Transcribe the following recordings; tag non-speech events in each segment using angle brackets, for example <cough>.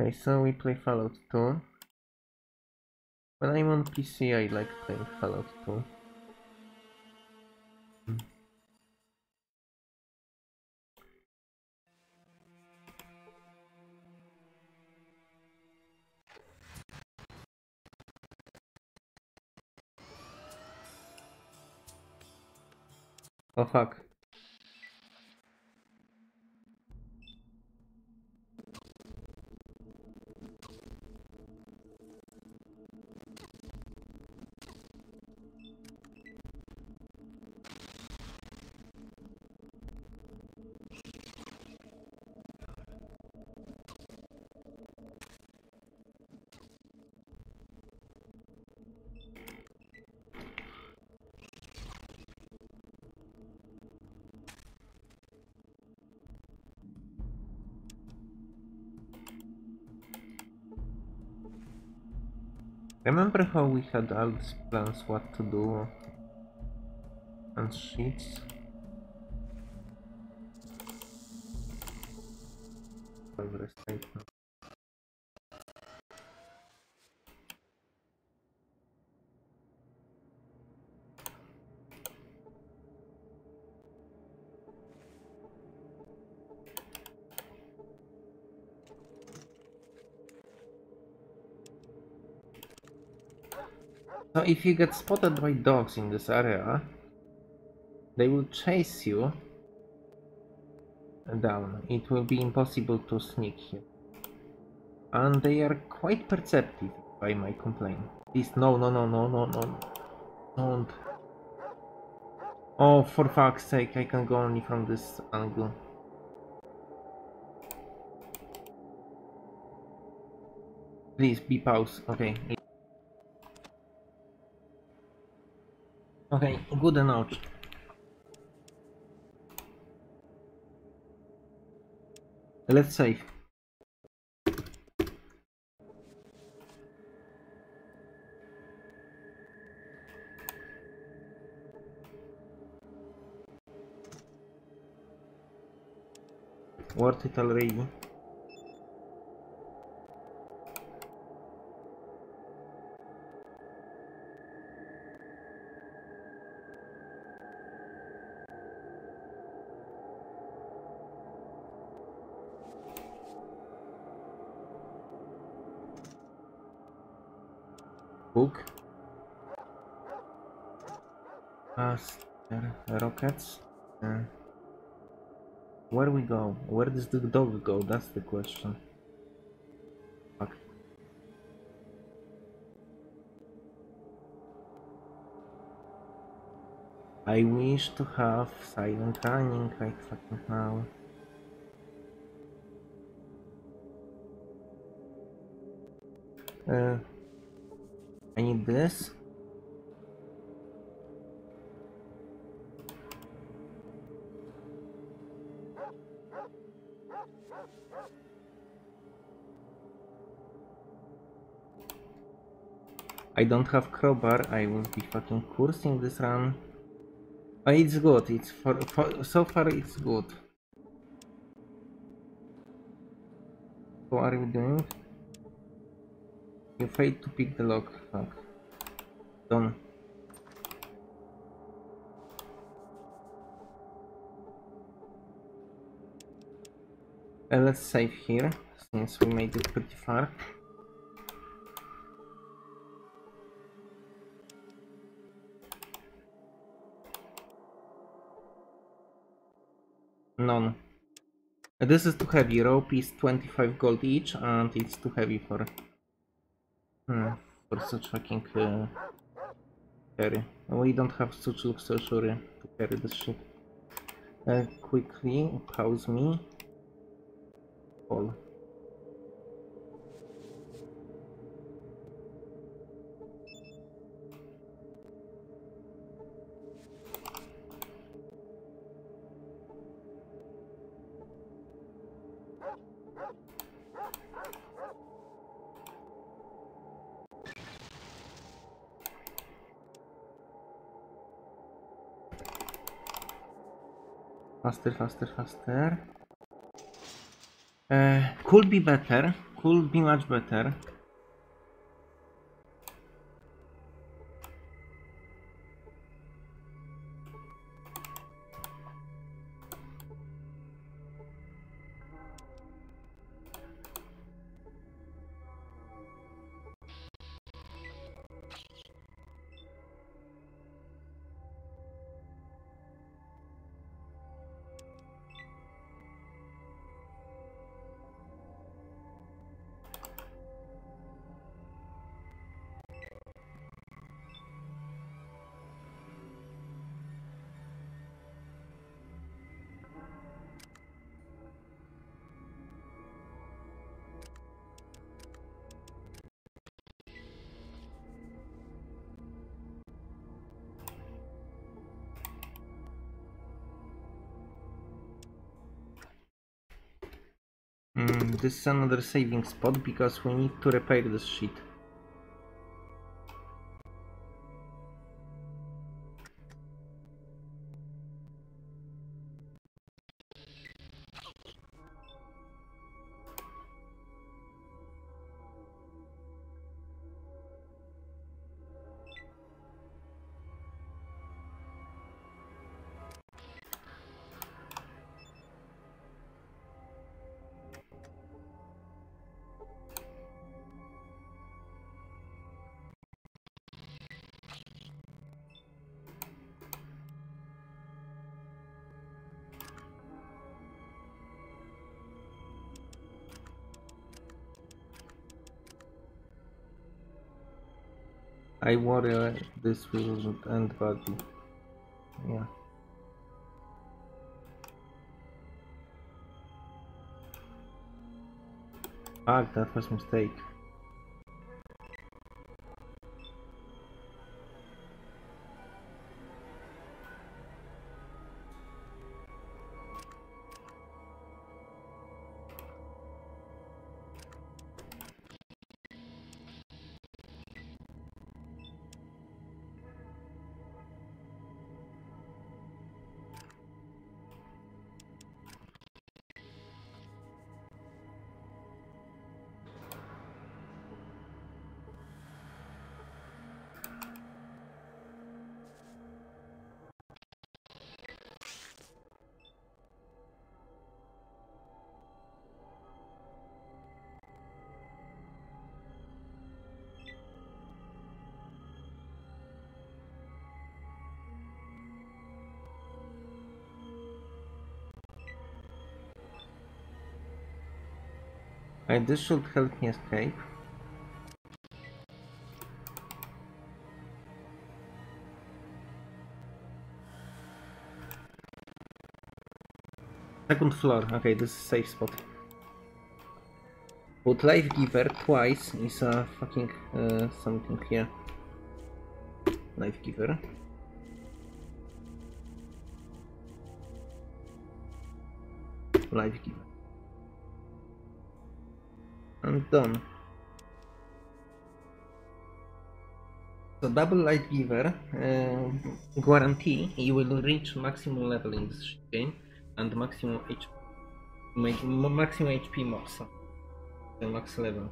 Okay, so we play Fallout 2. When I'm on PC, I like playing Fallout 2. Oh fuck. Remember how we had all these plans what to do and sheets? Statement. So if you get spotted by dogs in this area, they will chase you down. It will be impossible to sneak here. And they are quite perceptive, I might complain. Please, no, no, no, no, no, no. Don't. Oh, for fuck's sake, I can go only from this angle. Please, be pause. Okay. Okay, good enough. Let's save. Worth it already. Book. Faster rockets. Uh, where we go? Where does the dog go? That's the question. I wish to have silent running right fucking now. Uh, I need this. I don't have crowbar, I will be fucking cursing this run. Oh, it's good, it's for, for so far it's good. What are we doing? You failed to pick the lock. Fuck. Done. Uh, let's save here, since we made it pretty far. None. This is too heavy. Rope is 25 gold each, and it's too heavy for Hmm, for such fucking uh, carry. We don't have such luxury to carry this shit. Uh, quickly, pause me. All. Faster, faster, faster. Uh, could be better could be much better. This is another saving spot because we need to repair this shit. I worry this will end badly. Yeah. Fuck, that was mistake. Right, this should help me escape. Second floor, okay, this is safe spot. But Life Giver twice is a fucking uh, something here. Life Giver. Life Giver. And done. So double life giver uh, guarantee you will reach maximum level in this game and maximum HP, make maximum HP max, the max level.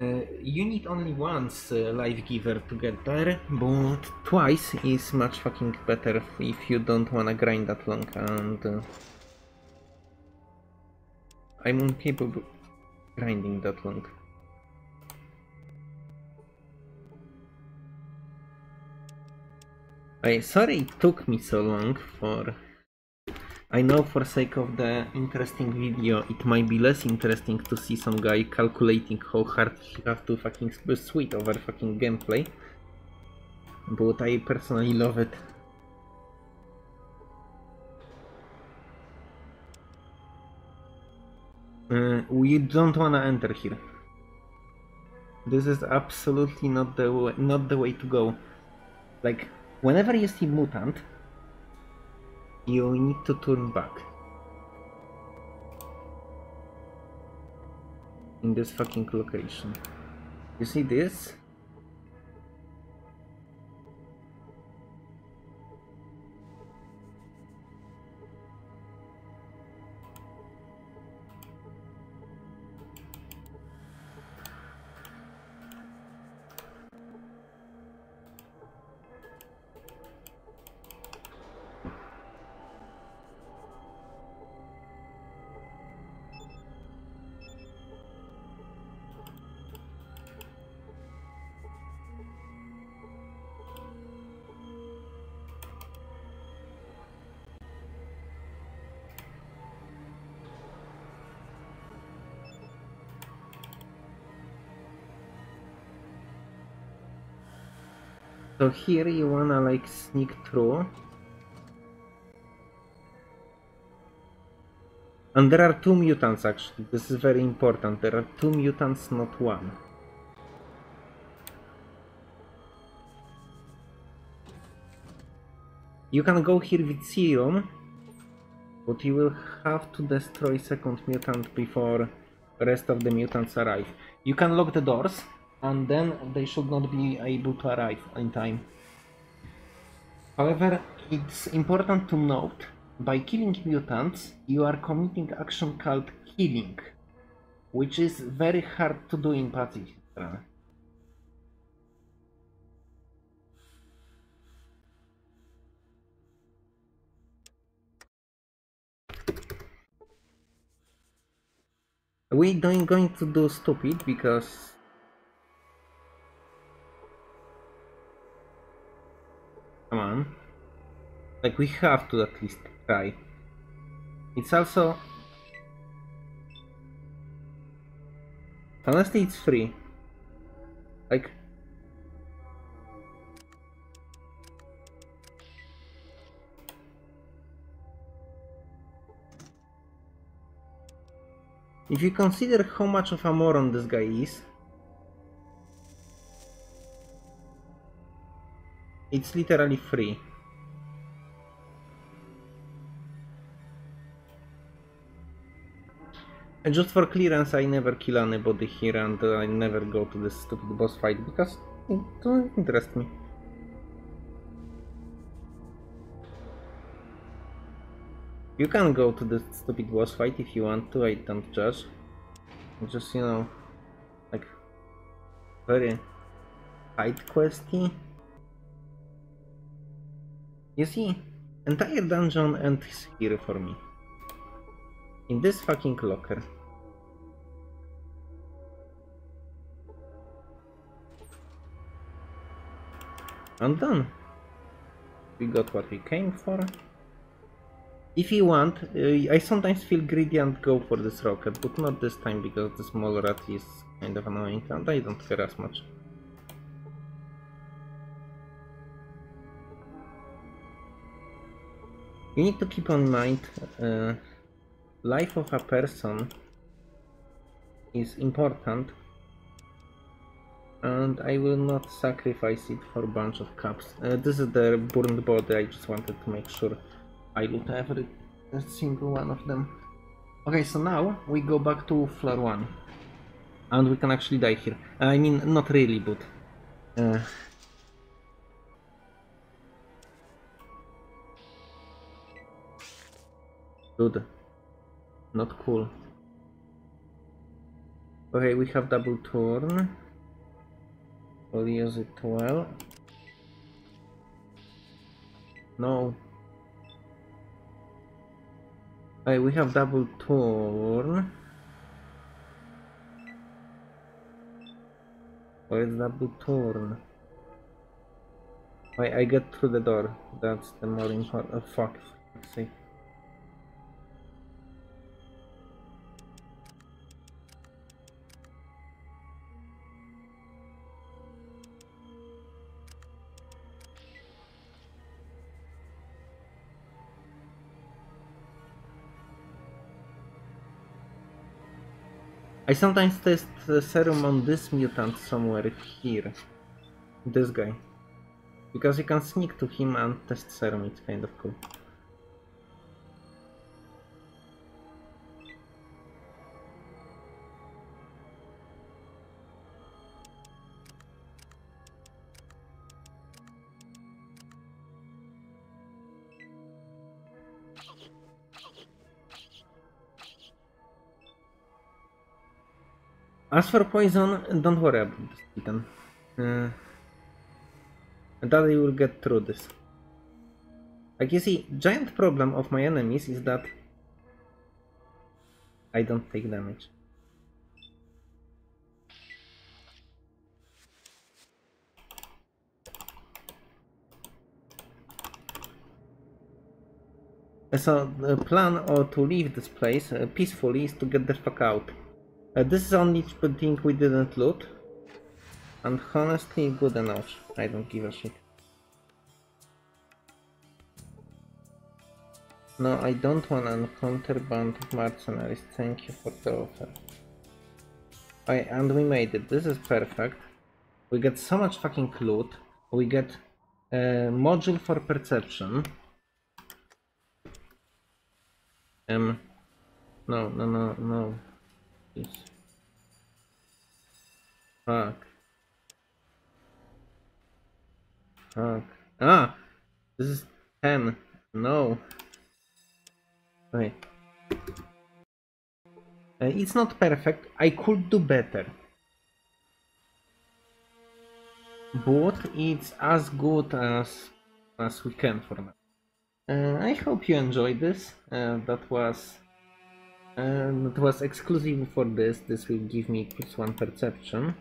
Uh, you need only once uh, life giver to get there, but twice is much fucking better if you don't wanna grind that long and uh, I'm incapable grinding that long. I sorry it took me so long for I know for sake of the interesting video it might be less interesting to see some guy calculating how hard he has to fucking sweat over fucking gameplay. But I personally love it. Uh, we don't wanna enter here. This is absolutely not the way, not the way to go. Like, whenever you see mutant, you need to turn back. In this fucking location. You see this? So here you wanna like sneak through. And there are two mutants actually, this is very important. There are two mutants, not one. You can go here with serum, but you will have to destroy second mutant before rest of the mutants arrive. You can lock the doors, and then they should not be able to arrive in time. However, it's important to note, by killing mutants, you are committing action called killing, which is very hard to do in Pacifist We don't going to do stupid because come on. Like we have to at least try. It's also honestly it's free. Like If you consider how much of a moron this guy is, it's literally free. And just for clearance, I never kill anybody here and I never go to this stupid boss fight because it doesn't interest me. You can go to the stupid boss fight if you want to, I don't judge. Just, you know, like, very side questy. You see, entire dungeon ends here for me. In this fucking locker. I'm done. We got what we came for. If you want, uh, I sometimes feel greedy and go for this rocket, but not this time because the small rat is kind of annoying and I don't care as much. You need to keep in mind, uh, life of a person is important and I will not sacrifice it for a bunch of cups. Uh, this is the burned body, I just wanted to make sure I loot every single one of them. Okay, so now we go back to floor 1. And we can actually die here. I mean, not really, but... Uh, Dude. Not cool. Okay, we have double turn. We'll use it well. No, Hey, we have double turn. Where is double turn? Wait, I get through the door. That's the more important. Oh, fuck. Let's see. I sometimes test the serum on this mutant somewhere here. This guy. Because you can sneak to him and test serum, it's kind of cool. As for poison, don't worry about this, Titan. Uh, that you will get through this. Like you see, giant problem of my enemies is that I don't take damage. So the plan or to leave this place uh, peacefully is to get the fuck out. Uh, this is only the thing we didn't loot. And honestly, good enough. I don't give a shit. No, I don't want an counterband of mercenaries. Thank you for the offer. I, and we made it. This is perfect. We get so much fucking loot. We get a module for perception. Um, no, no, no, no. Please. Fuck. Fuck. Ah! This is 10. No. Wait. Uh, it's not perfect. I could do better. But it's as good as as we can for now. Uh, I hope you enjoyed this. Uh, that was uh, that was exclusive for this. This will give me plus one perception.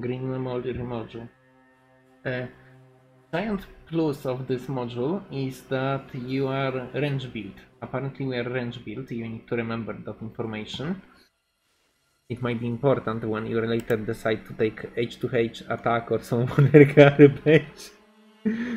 Green module module. Uh, giant plus of this module is that you are range build. Apparently we are range build. You need to remember that information. It might be important when you later decide to take H2H attack or some <laughs> other garbage.